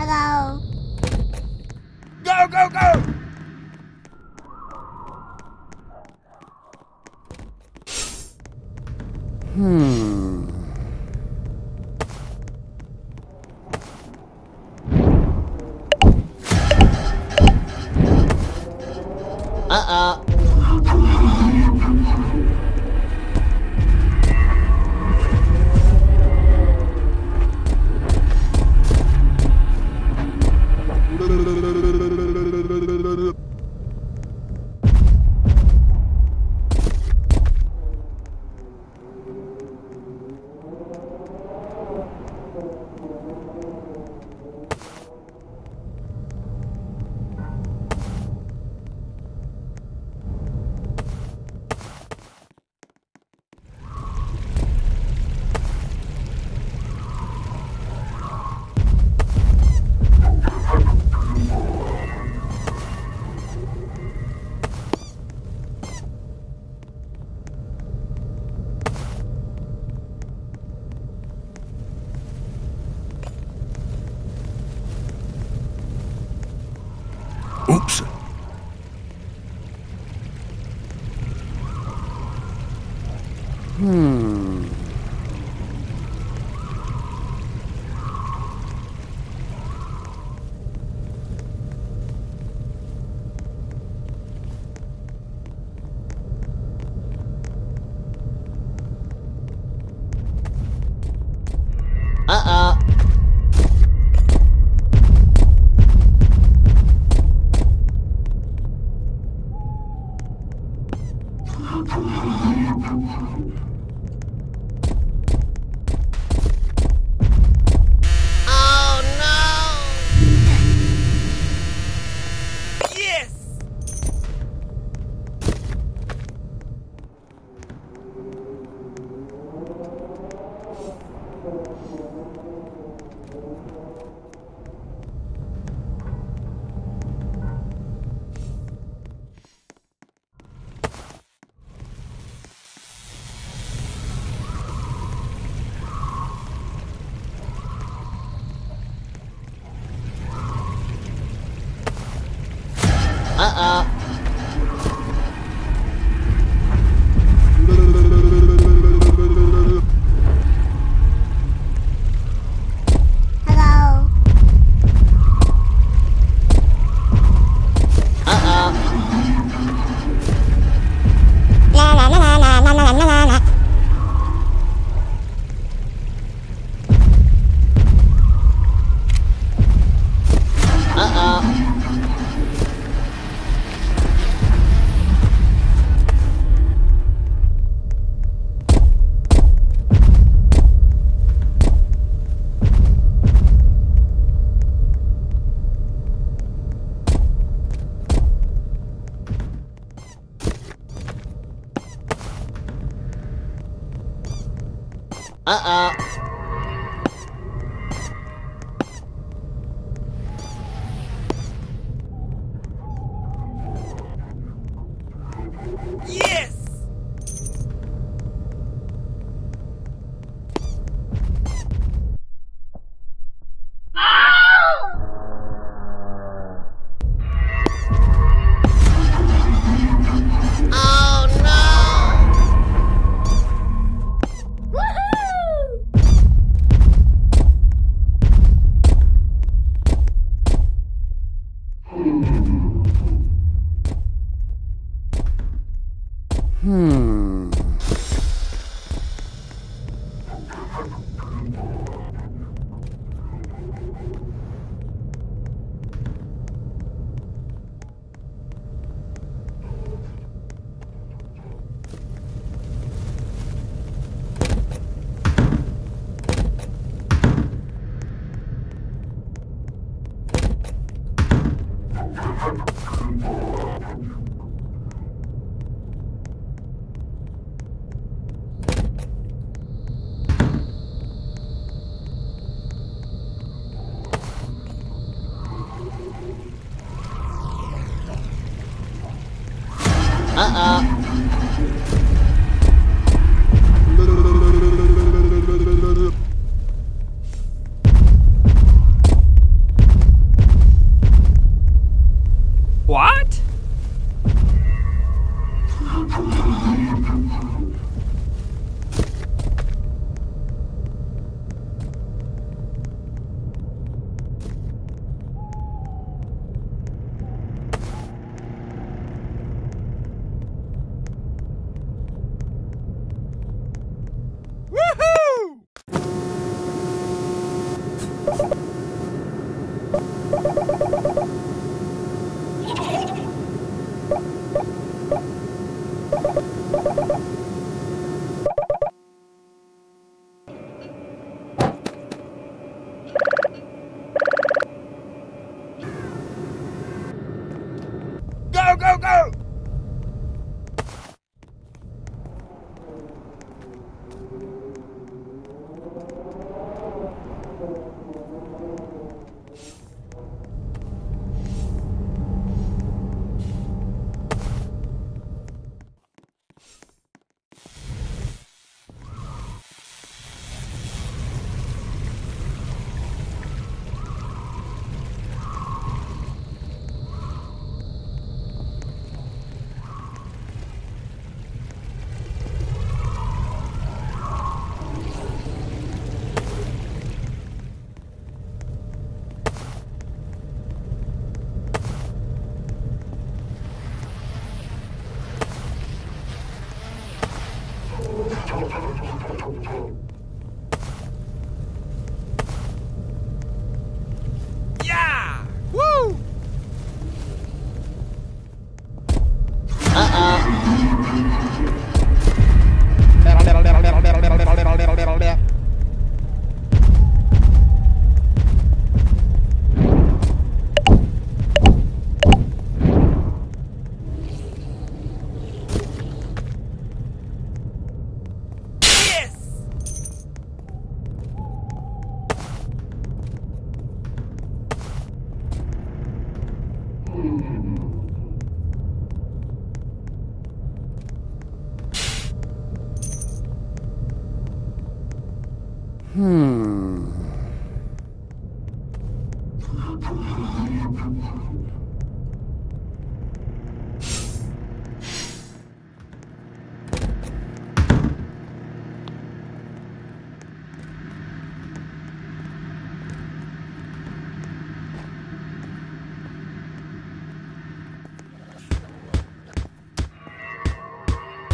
Hello. Go, go, go! Uh-oh. ああ。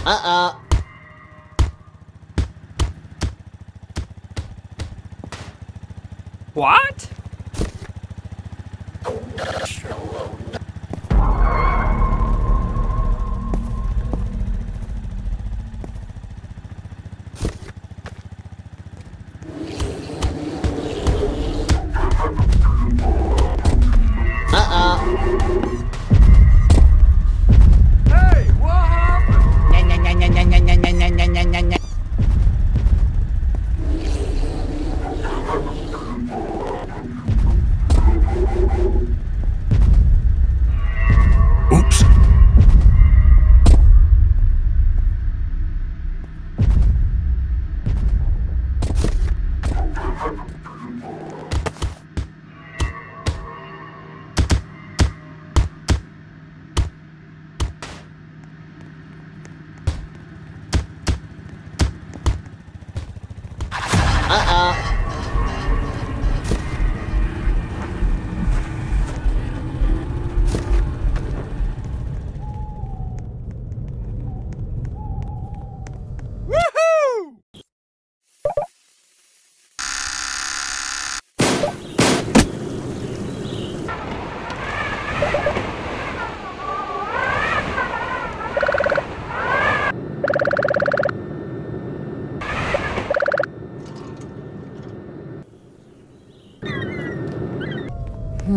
Uh-oh. What?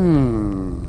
Hello.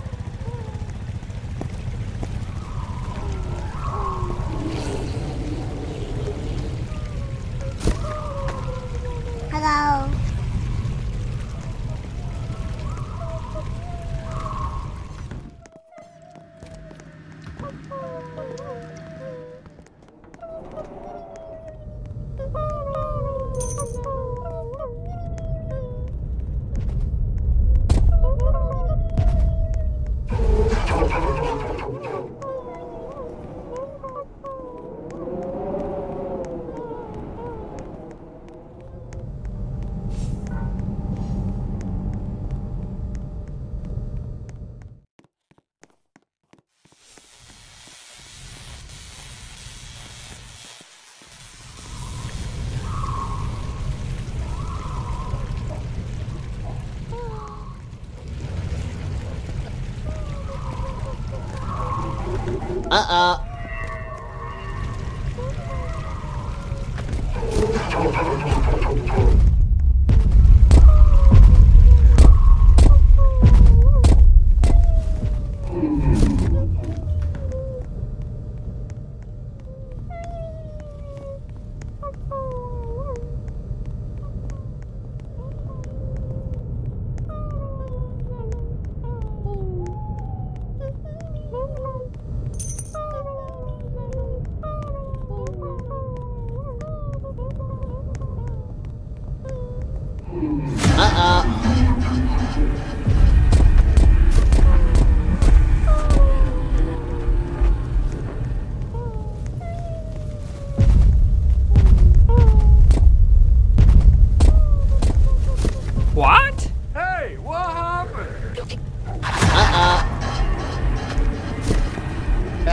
Uh-oh.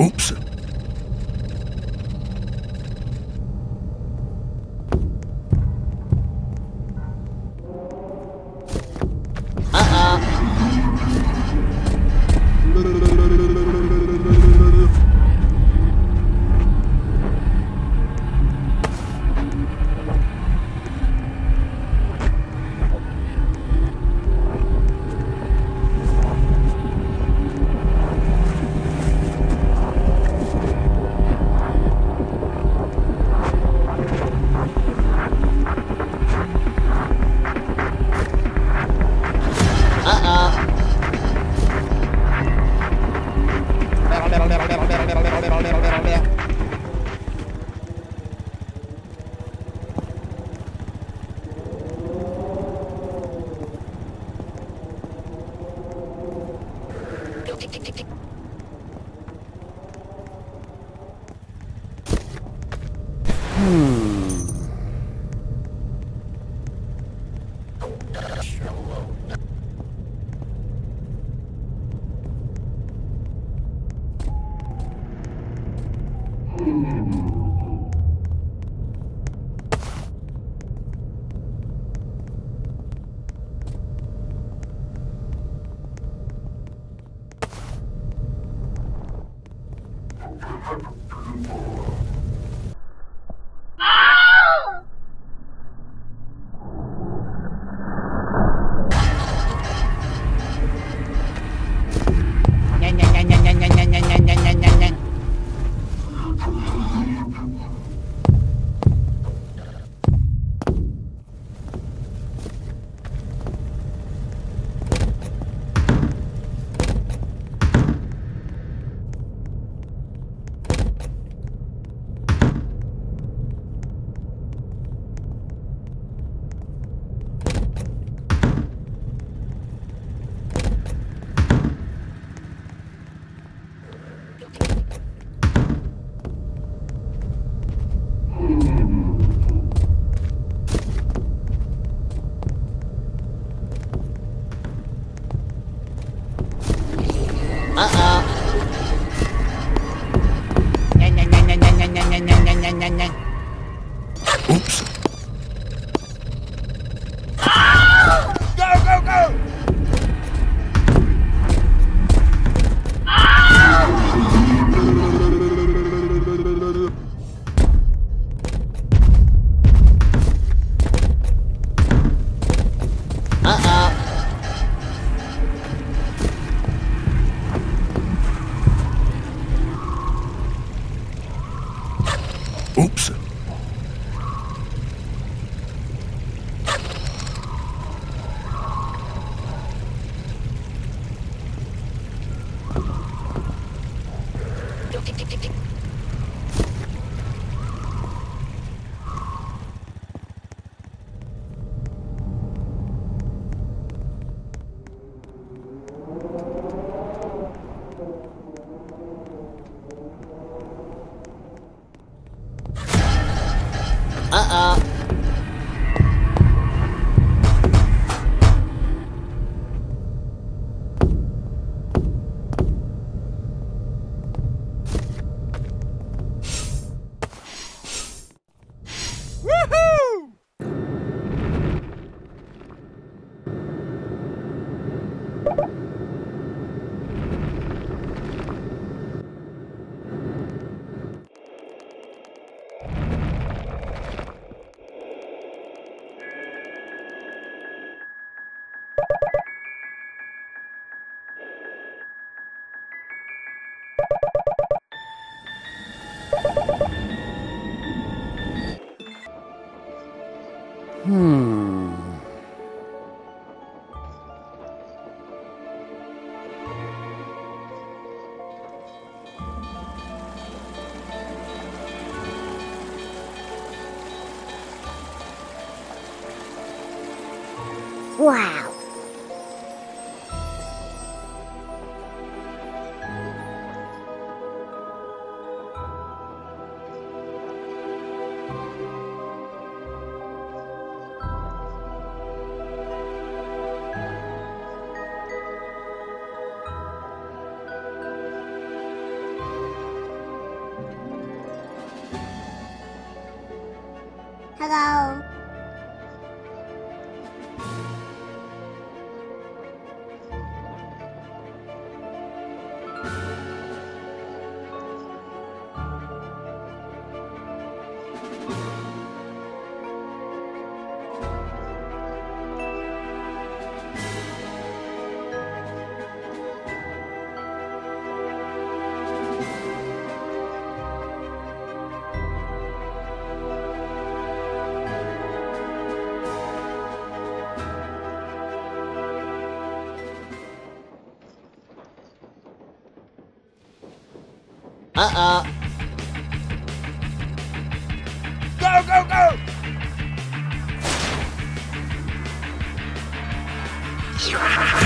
Oops. Wow. Uh-uh. Go, go, go! Wow.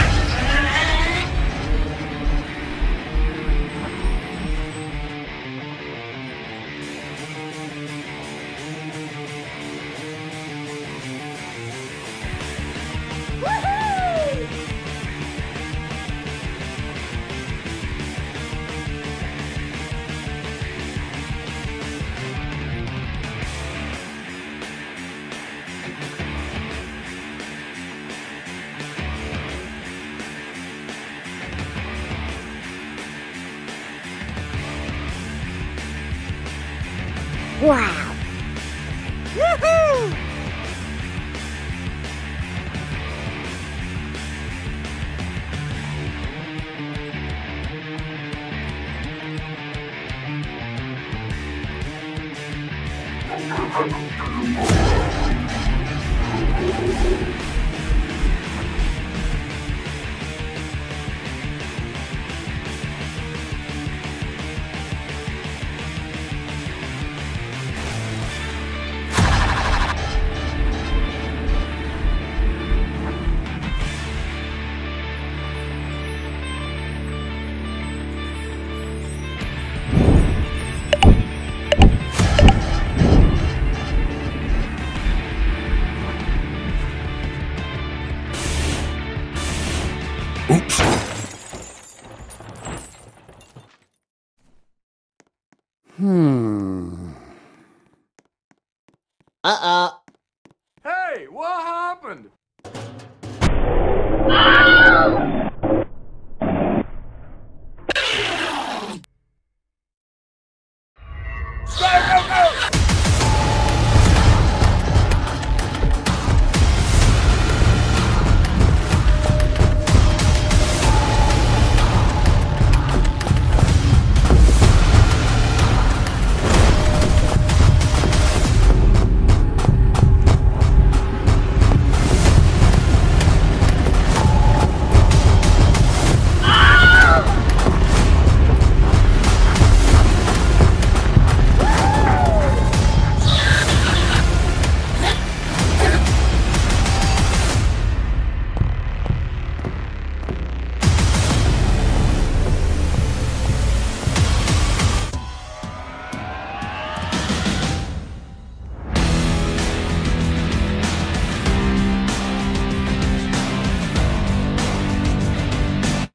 Woohoo!